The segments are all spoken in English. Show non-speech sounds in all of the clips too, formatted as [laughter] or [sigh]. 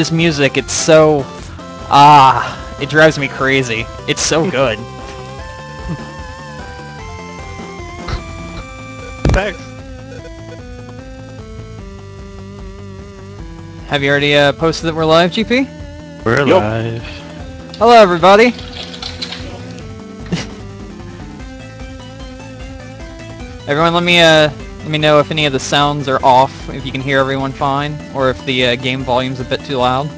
this music, it's so ah, it drives me crazy. It's so [laughs] good. Thanks. Have you already uh, posted that we're live, GP? We're Yup. alive. Hello, everybody. [laughs] Everyone, let me uh, let me know if any of the sounds are off, if you can hear everyone fine, or if the uh, game volume's a bit too loud.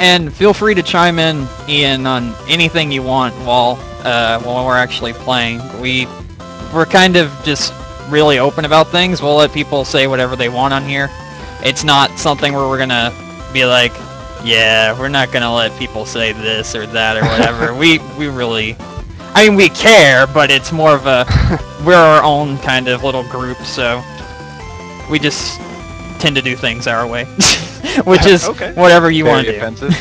And feel free to chime in, Ian, on anything you want while uh, while we're actually playing. We we're kind of just really open about things. We'll let people say whatever they want on here. It's not something where we're gonna be like, yeah, we're not gonna let people say this or that or whatever. we we really, I mean, we care, but it's more of a [laughs] we're our own kind of little group, so we just tend to do things our way, [laughs] which is Okay. whatever you want to do. offensive.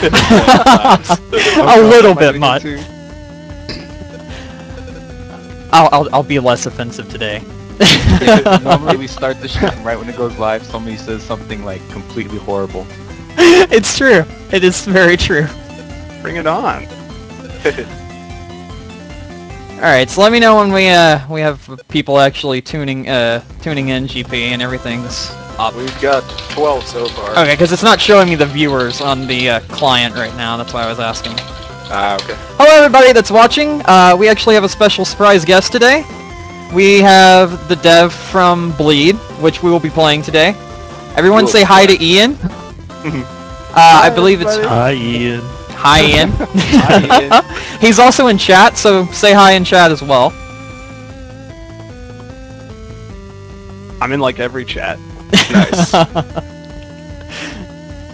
[laughs] a little bit much. I'll, I'll I'll be less offensive today. Normally we start the stream right when it goes live. Somebody says something like completely horrible. [laughs] it's true. It is very true. Bring it on. [laughs] All right, so let me know when we uh we have people actually tuning uh tuning in GP and everything's up. We've got 12 so far. Okay, because it's not showing me the viewers on the uh, client right now. That's why I was asking. Ah, okay. Hello, everybody that's watching. Uh, we actually have a special surprise guest today. We have the dev from Bleed, which we will be playing today. Everyone Cool. say hi to Ian. [laughs] uh, I believe it's Hi, Ian. hi Ian. [laughs] Hi, Ian. [laughs] He's also in chat, so say hi in chat as well. I'm in like every chat. Nice. [laughs]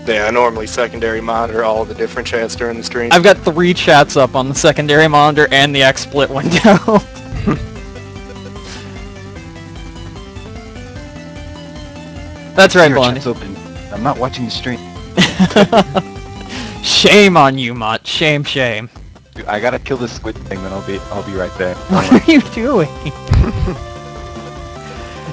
Yeah, I normally secondary monitor all the different chats during the stream. I've got three chats up on the secondary monitor and the XSplit window. That's right, Your Blondie. open. I'm not watching the stream. [laughs] shame on you, Mutt. Shame, shame. Dude, I gotta kill this squid thing, then I'll be I'll be right there. [laughs] What are you doing?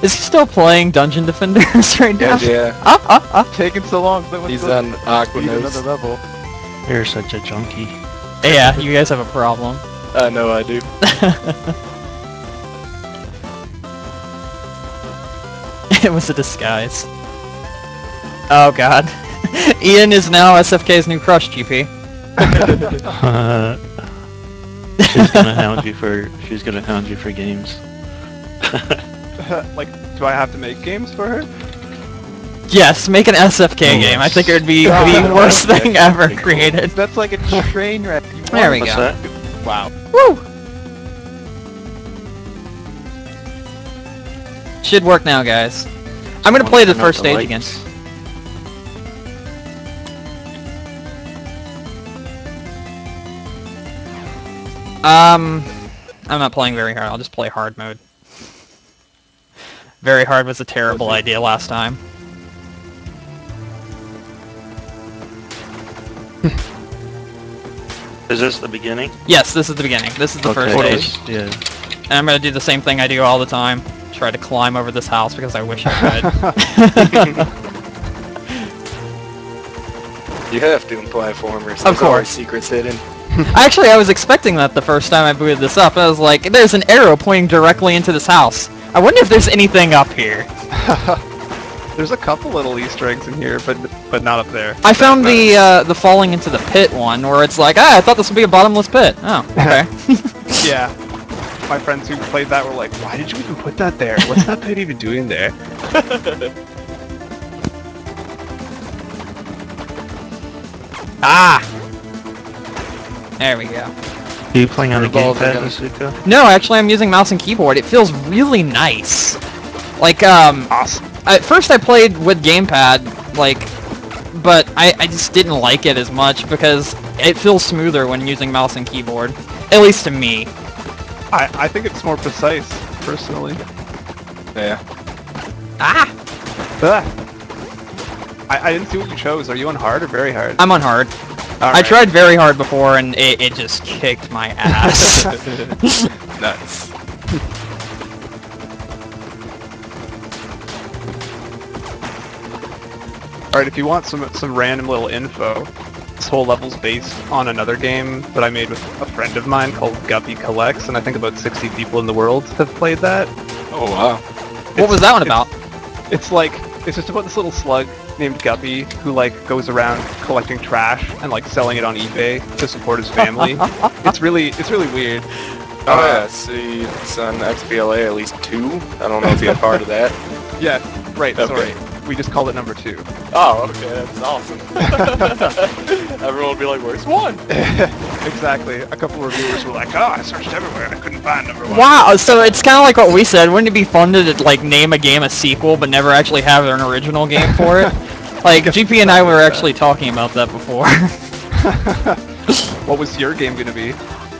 Is he still playing Dungeon Defenders [laughs] right now? yeah, yeah. Ah, ah, ah. Taking so long. So what's He's on Aqua another level. You're such a junkie. Yeah, you guys have a problem. I know I do. it was a disguise. Oh god. [laughs] Ian is now SFK's new crush, GP. [laughs] she's gonna [laughs] hound you for. She's gonna hound you for games. like, do I have to make games for her? Yes, make an SFK Oh, game. I think it would be the worst thing ever cool. created. That's like a train wreck. There we What's go. that? Wow. Woo! Should work now, guys. I'm gonna play the first the stage again. Um, I'm not playing very hard. I'll just play hard mode. Very hard was a terrible Okay. idea last time. [laughs] Is this the beginning? Yes, this is the beginning. This is the first Okay. stage. Yeah. And I'm gonna do the same thing I do all the time. Try to climb over this house because I wish I could. [laughs] [laughs] You have to in platformers. Of There's always course. secrets hidden. [laughs] Actually, I was expecting that the first time I booted this up. I was like, there's an arrow pointing directly into this house. I wonder if there's anything up here. [laughs] There's a couple little Easter eggs in here, but but not up there. I found the uh, the falling into the pit one where it's like, ah, I thought this would be a bottomless pit. Oh, [laughs] okay. Yeah. My friends who played that were like, why did you even put that there? What's that pit even doing there? ah! There we go. Are you playing on a gamepad, again. Asuka? No, actually, I'm using mouse and keyboard. It feels really nice. Like, um, Awesome. at first I played with gamepad, like, but I, I just didn't like it as much because it feels smoother when using mouse and keyboard. At least to me. I, I think it's more precise, personally. Yeah. Ah! Ah. I, I didn't see what you chose. Are you on hard or very hard? I'm on hard. Right. I tried very hard before, and it, it just kicked my [laughs] ass. [laughs] nice. Alright, if you want some some random little info, this whole level's based on another game that I made with a friend of mine called Guppy Collects, and I think about 60 people in the world have played that. Oh wow. It's, what was that one about? It's, it's like, it's just about this little slug named Guppy who like goes around collecting trash and like selling it on eBay to support his family. [laughs] it's really it's really weird. Oh yeah, see, it's on XBLA at least two. I don't know if you're part of that. [laughs] Yeah, right. Okay. Sorry, we just called it number two. Oh, okay, that's awesome. [laughs] Everyone will be like, "Where's one?" Exactly. A couple of reviewers were like, "Oh, I searched everywhere. I couldn't find number one." Wow, so it's kind of like what we said. Wouldn't it be fun to like name a game a sequel, but never actually have an original game for it? [laughs] Like GP and I were actually talking about that before. [laughs] what was your game gonna be?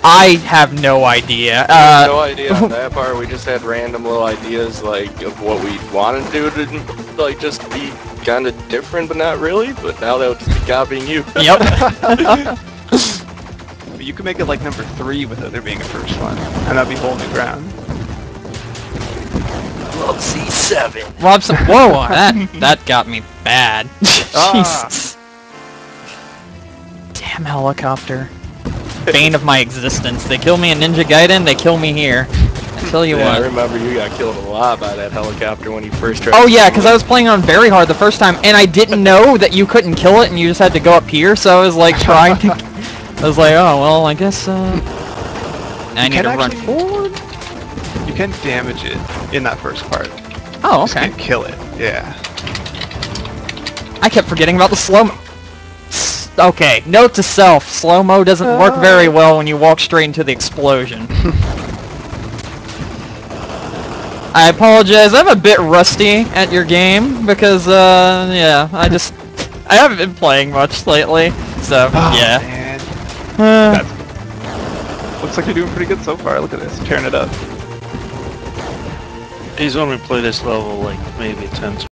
I have no idea. We had Uh, no idea on that [laughs] part. We just had random little ideas like of what we wanted to do to like just be kind of different, but not really. But now they'll just be copying you. yep. You could make it like number three without there being a first one, and that'd be whole new ground. Love C7. Robson. Whoa, that that got me bad. [laughs] Ah. Jesus. Damn helicopter. Bane of my existence. They kill me in Ninja Gaiden. They kill me here. I tell you Yeah, I remember you got killed a lot by that helicopter when you first tried. Oh yeah, because. I was playing on very hard the first time, and I didn't know that you couldn't kill it, and you just had to go up here. So I was like trying to. [laughs] I was like, oh well, I guess. Uh, I You need can to run actually- forward. You can damage it in that first part. Oh, Just okay. can't kill it. Yeah. I kept forgetting about the slow. mo- Okay, note to self: slow mo doesn't work very well when you walk straight into the explosion. [laughs] I apologize. I'm a bit rusty at your game because, uh, yeah, I just I haven't been playing much lately. So Oh, yeah. Man. Uh, looks like you're doing pretty good so far. Look at this, tearing it up. He's only played this level like maybe 10